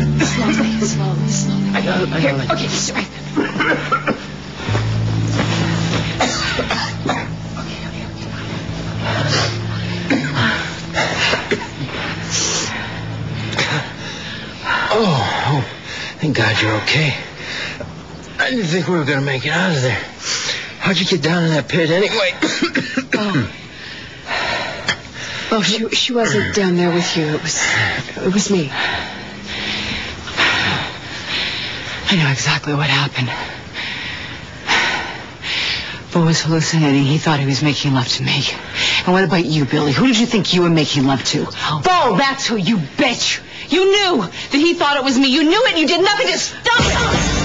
Slowly, slowly, slowly. I got it. I Here, got it. okay, just right. Oh, oh, thank God you're okay. I didn't think we were going to make it out of there. How'd you get down in that pit anyway? Oh. Oh, she she wasn't down there with you. It was it was me. I know exactly what happened. Bo was hallucinating. He thought he was making love to me. And what about you, Billie? Who did you think you were making love to? Oh. Bo, that's who, you bitch. You knew that he thought it was me. You knew it and you did nothing to stop it.